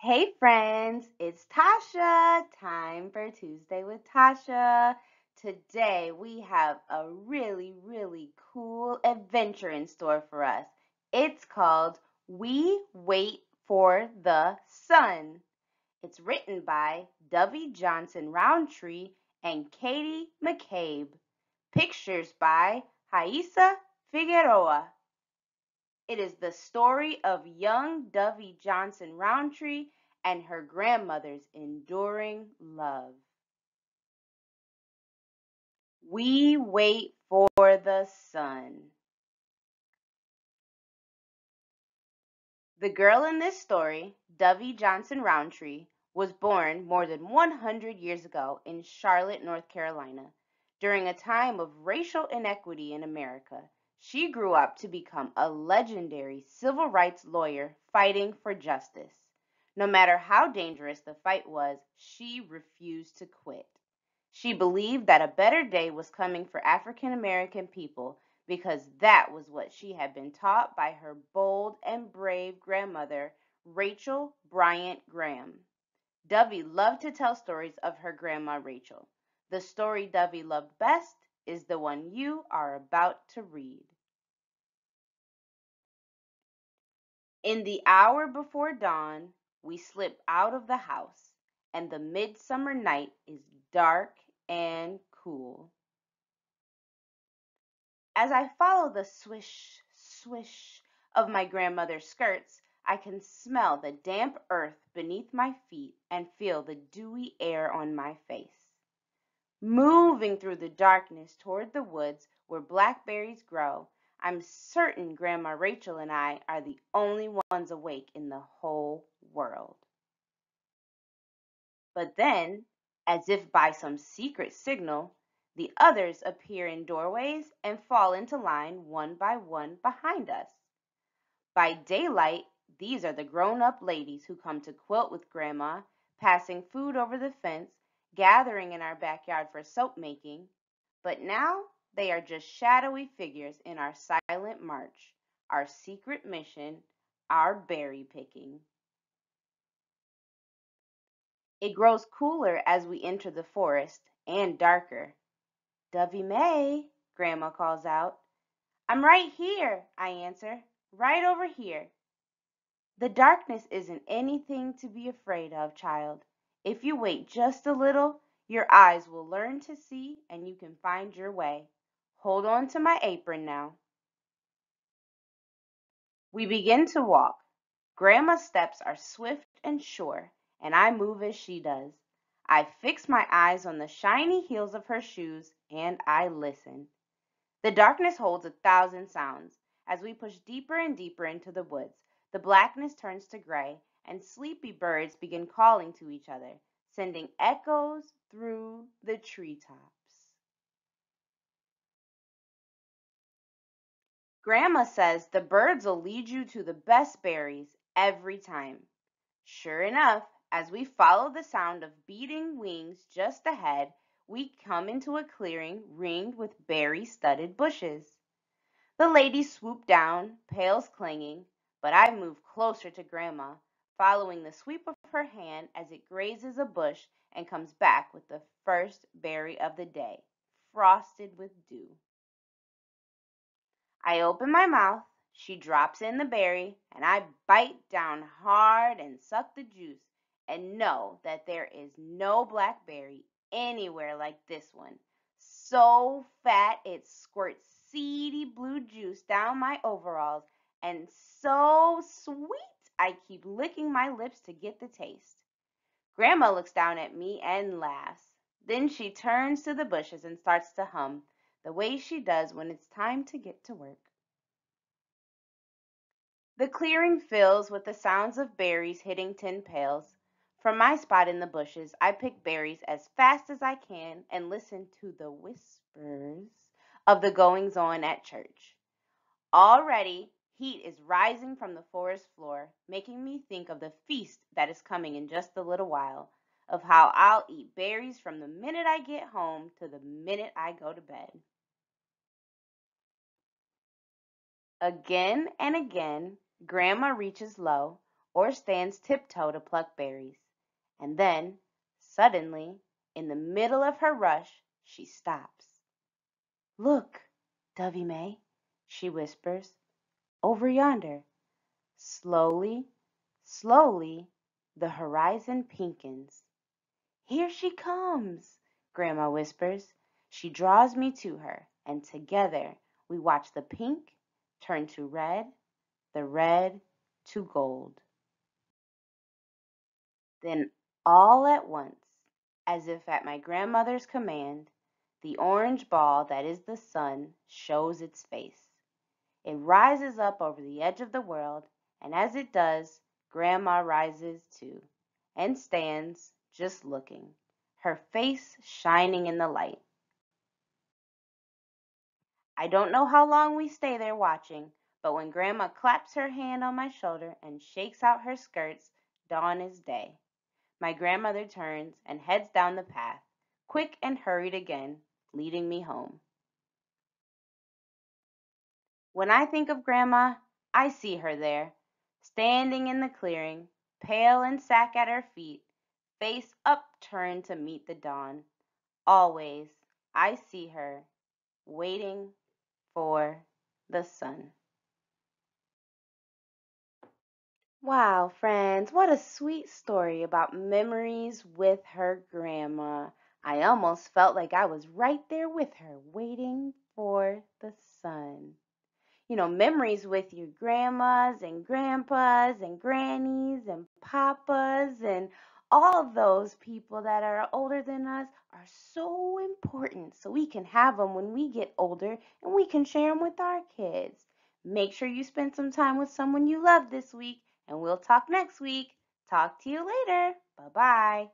Hey friends, it's Tausha. Time for Tuesday with Tausha. Today we have a really, really cool adventure in store for us. It's called We Wait for the Sun. It's written by Dovey Johnson Roundtree and Katie McCabe. Pictures by Raissa Figueroa. It is the story of young Dovey Johnson Roundtree and her grandmother's enduring love. We wait for the sun. The girl in this story, Dovey Johnson Roundtree, was born more than 100 years ago in Charlotte, North Carolina, during a time of racial inequity in America she grew up to become a legendary civil rights lawyer fighting for justice. No matter how dangerous the fight was, she refused to quit. She believed that a better day was coming for African American people because that was what she had been taught by her bold and brave grandmother, Rachel Bryant Graham. Dovey loved to tell stories of her grandma Rachel. The story Dovey loved best is the one you are about to read. In the hour before dawn, we slip out of the house, and the midsummer night is dark and cool. As I follow the swish, swish of my grandmother's skirts, I can smell the damp earth beneath my feet and feel the dewy air on my face. Moving through the darkness toward the woods where blackberries grow, I'm certain Grandma Rachel and I are the only ones awake in the whole world. But then, as if by some secret signal, the others appear in doorways and fall into line one by one behind us. By daylight, these are the grown up ladies who come to quilt with Grandma, passing food over the fence gathering in our backyard for soap making, but now they are just shadowy figures in our silent march, our secret mission, our berry picking. It grows cooler as we enter the forest and darker. Dovey Mae, Grandma calls out. I'm right here, I answer, right over here. The darkness isn't anything to be afraid of, child. If you wait just a little, your eyes will learn to see and you can find your way. Hold on to my apron now. We begin to walk. Grandma's steps are swift and sure, and I move as she does. I fix my eyes on the shiny heels of her shoes and I listen. The darkness holds a thousand sounds. As we push deeper and deeper into the woods, the blackness turns to gray and sleepy birds begin calling to each other, sending echoes through the treetops. Grandma says the birds will lead you to the best berries every time. Sure enough, as we follow the sound of beating wings just ahead, we come into a clearing ringed with berry studded bushes. The ladies swoop down, pails clanging, but I move closer to Grandma, following the sweep of her hand as it grazes a bush and comes back with the first berry of the day, frosted with dew. I open my mouth, she drops in the berry, and I bite down hard and suck the juice and know that there is no blackberry anywhere like this one. So fat it squirts seedy blue juice down my overalls and so sweet I keep licking my lips to get the taste. Grandma looks down at me and laughs. Then she turns to the bushes and starts to hum, the way she does when it's time to get to work. The clearing fills with the sounds of berries hitting tin pails. From my spot in the bushes, I pick berries as fast as I can and listen to the whispers of the goings on at church. Already, Heat is rising from the forest floor, making me think of the feast that is coming in just a little while, of how I'll eat berries from the minute I get home to the minute I go to bed. Again and again, Grandma reaches low, or stands tiptoe to pluck berries. And then, suddenly, in the middle of her rush, she stops. Look, Dovey Mae, she whispers, over yonder. Slowly, slowly, the horizon pinkens. Here she comes, Grandma whispers. She draws me to her, and together we watch the pink turn to red, the red to gold. Then all at once, as if at my grandmother's command, the orange ball that is the sun shows its face. It rises up over the edge of the world, and as it does, Grandma rises too, and stands just looking, her face shining in the light. I don't know how long we stay there watching, but when Grandma claps her hand on my shoulder and shakes out her skirts, dawn is day. My grandmother turns and heads down the path, quick and hurried again, leading me home. When I think of Grandma, I see her there, standing in the clearing, pail and sack at her feet, face upturned to meet the dawn. Always I see her waiting for the sun. Wow, friends, what a sweet story about memories with her grandma. I almost felt like I was right there with her, waiting for the sun. You know, memories with your grandmas and grandpas and grannies and papas and all those people that are older than us are so important so we can have them when we get older and we can share them with our kids. Make sure you spend some time with someone you love this week and we'll talk next week. Talk to you later. Bye bye.